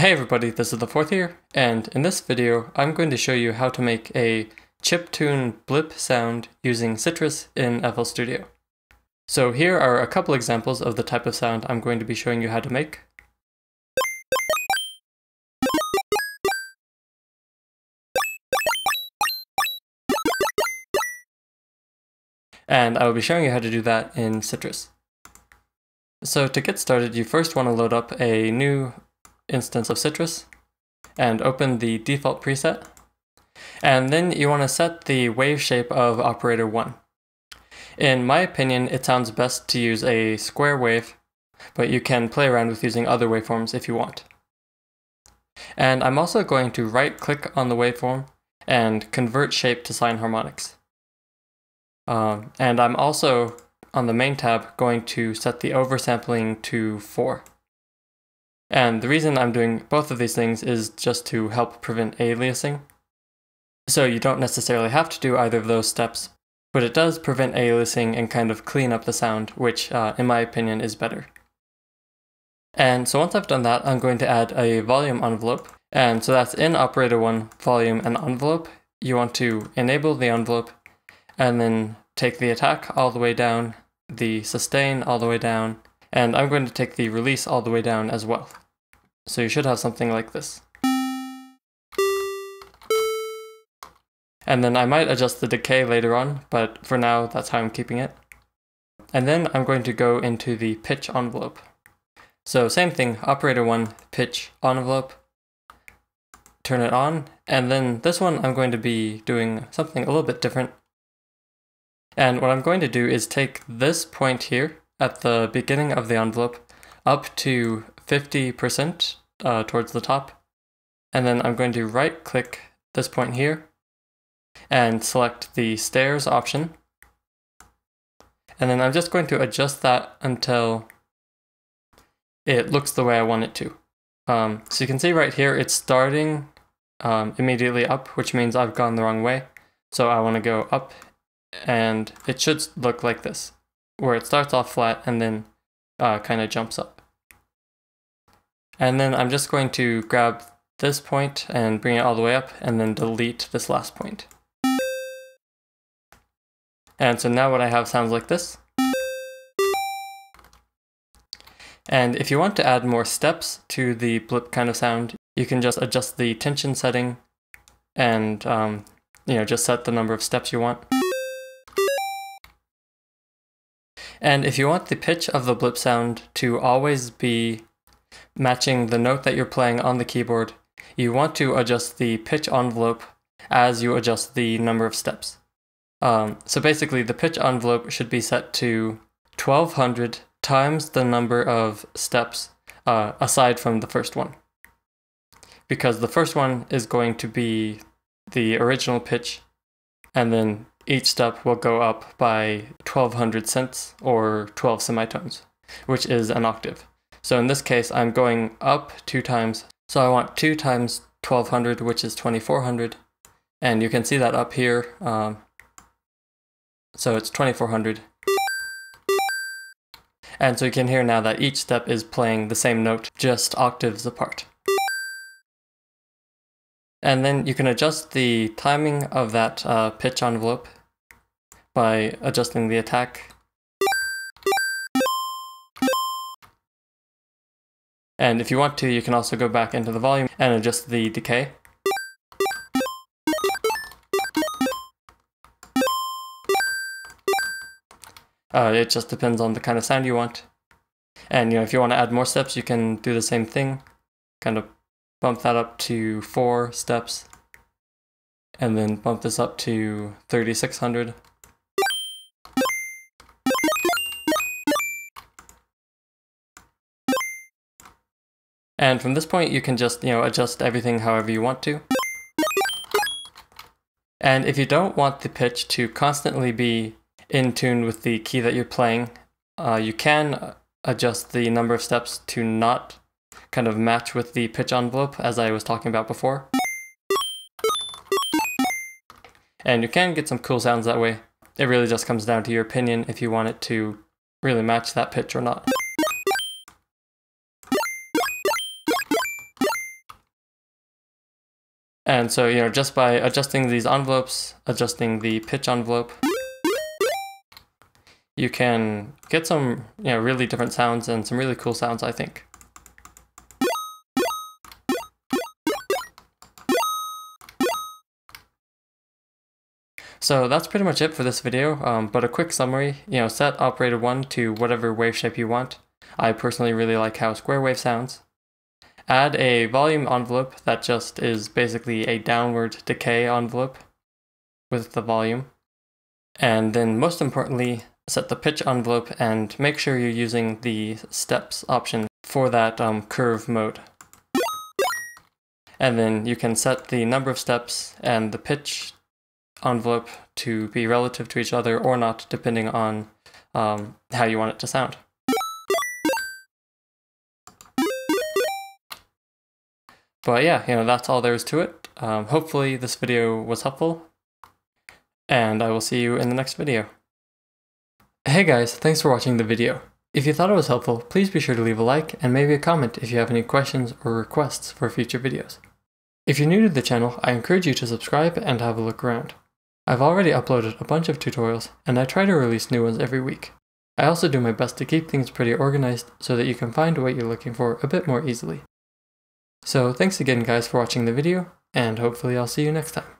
Hey everybody, this is the fourth year, and in this video I'm going to show you how to make a chiptune blip sound using Sytrus in FL Studio. So here are a couple examples of the type of sound I'm going to be showing you how to make. And I will be showing you how to do that in Sytrus. So to get started, you first want to load up a new instance of Sytrus and open the default preset. And then you want to set the wave shape of operator 1. In my opinion, it sounds best to use a square wave, but you can play around with using other waveforms if you want. And I'm also going to right click on the waveform and convert shape to sine harmonics. Um, and I'm also on the main tab going to set the oversampling to 4. And the reason I'm doing both of these things is just to help prevent aliasing. So you don't necessarily have to do either of those steps, but it does prevent aliasing and kind of clean up the sound, which uh, in my opinion is better. And so once I've done that, I'm going to add a volume envelope. And so that's in operator one, volume and envelope. You want to enable the envelope and then take the attack all the way down, the sustain all the way down, and I'm going to take the release all the way down as well. So you should have something like this. And then I might adjust the decay later on, but for now that's how I'm keeping it. And then I'm going to go into the pitch envelope. So same thing, operator 1, pitch envelope, turn it on, and then this one I'm going to be doing something a little bit different. And what I'm going to do is take this point here at the beginning of the envelope up to 50% uh, towards the top. And then I'm going to right click this point here and select the stairs option. And then I'm just going to adjust that until it looks the way I want it to. Um, so you can see right here, it's starting um, immediately up, which means I've gone the wrong way. So I want to go up and it should look like this, where it starts off flat and then uh, kind of jumps up. And then I'm just going to grab this point and bring it all the way up and then delete this last point. And so now what I have sounds like this. And if you want to add more steps to the blip kind of sound, you can just adjust the tension setting and um, you know just set the number of steps you want. And if you want the pitch of the blip sound to always be matching the note that you're playing on the keyboard, you want to adjust the pitch envelope as you adjust the number of steps. Um, so basically, the pitch envelope should be set to 1200 times the number of steps uh, aside from the first one. Because the first one is going to be the original pitch, and then each step will go up by 1200 cents or 12 semitones, which is an octave. So in this case, I'm going up two times. So I want two times 1200, which is 2400. And you can see that up here. Um, so it's 2400. And so you can hear now that each step is playing the same note, just octaves apart. And then you can adjust the timing of that uh, pitch envelope by adjusting the attack And if you want to, you can also go back into the volume and adjust the decay. Uh, it just depends on the kind of sound you want. And you know, if you want to add more steps, you can do the same thing. Kind of bump that up to four steps. And then bump this up to 3600. And from this point, you can just, you know, adjust everything however you want to. And if you don't want the pitch to constantly be in tune with the key that you're playing, uh, you can adjust the number of steps to not kind of match with the pitch envelope as I was talking about before. And you can get some cool sounds that way. It really just comes down to your opinion if you want it to really match that pitch or not. And so, you know, just by adjusting these envelopes, adjusting the pitch envelope, you can get some, you know, really different sounds and some really cool sounds, I think. So that's pretty much it for this video, um, but a quick summary, you know, set operator 1 to whatever wave shape you want. I personally really like how square wave sounds. Add a volume envelope that just is basically a downward decay envelope with the volume. And then most importantly, set the pitch envelope and make sure you're using the steps option for that um, curve mode. And then you can set the number of steps and the pitch envelope to be relative to each other or not, depending on um, how you want it to sound. But yeah, you know, that's all there is to it. Um, hopefully this video was helpful, and I will see you in the next video. Hey guys, thanks for watching the video. If you thought it was helpful, please be sure to leave a like and maybe a comment if you have any questions or requests for future videos. If you're new to the channel, I encourage you to subscribe and have a look around. I've already uploaded a bunch of tutorials, and I try to release new ones every week. I also do my best to keep things pretty organized so that you can find what you're looking for a bit more easily. So thanks again guys for watching the video, and hopefully I'll see you next time.